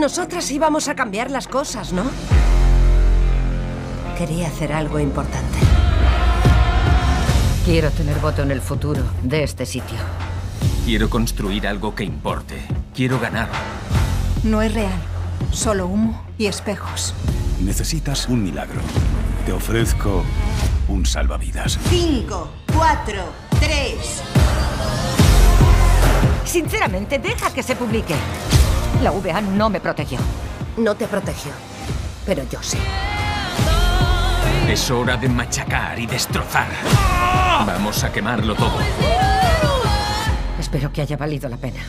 Nosotras íbamos a cambiar las cosas, ¿no? Quería hacer algo importante. Quiero tener voto en el futuro de este sitio. Quiero construir algo que importe. Quiero ganar. No es real. Solo humo y espejos. Necesitas un milagro. Te ofrezco un salvavidas. 5, 4, 3. Sinceramente, deja que se publique. La VA no me protegió. No te protegió, pero yo sí. Es hora de machacar y destrozar. Vamos a quemarlo todo. Espero que haya valido la pena.